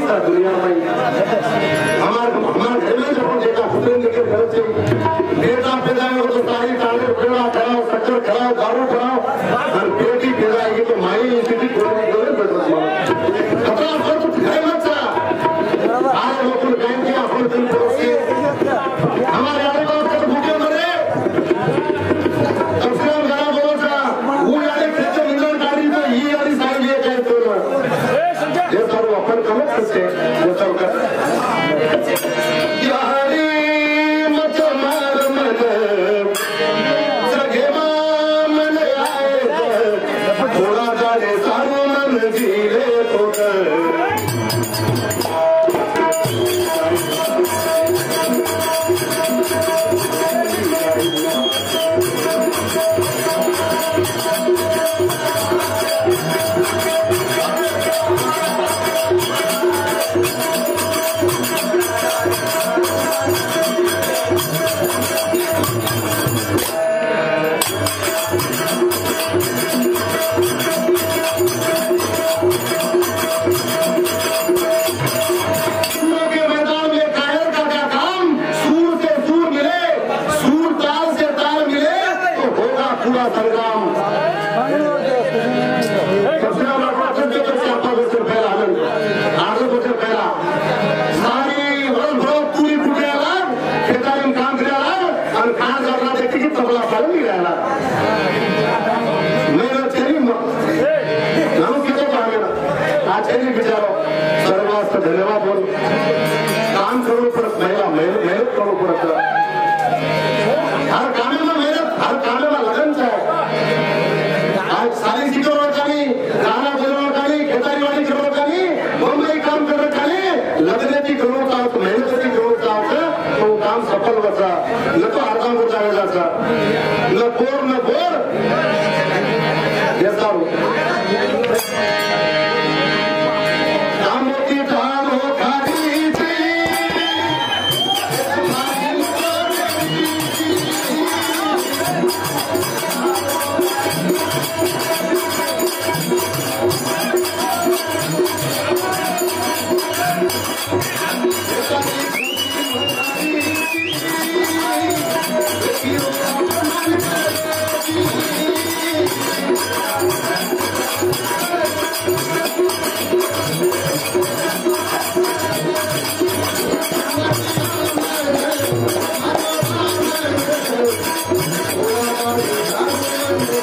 पूरा दुनिया में हमारे हमारे घर में जब नेता सुरेंद्र के घर से नेता पैदा हो तो सारी ताले खड़ाओ खड़ाओ सच्चर खड़ाओ दारू खड़ाओ का परिणाम सबसे मोठा चिंतकच आता बसेल पहिला आनंद आज बसेल पहिला सारी वर्षभर पुरी फुटायला शेतारी काम करायला आणि काम करणार ते किती तबला पाडून निघायला मेहनत केली मग म्हणून किती पाहिलं आज त्यांनी विचारो सर्वांचं धन्यवाद बोलू काम करू परत महिला मेहनत करू परत कसा नको हरकापूर जागा जायचा न बोर न बोर.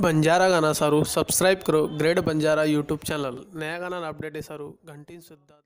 ಬಂಜಾರ ಗಾನ ಸಾರು ಸಬ್ಸ್ಕ್ರೈಬ್ ಕರೋ ಗ್ರೇಟ್ ಬಂಜಾರ ಯೂಟ್ಯೂಬ್ ಚಾನಲ್ ನಯಾ ಗಾನ ಅಪ್ಡೇಟ್ ಸಾರು घंटी सुद्धा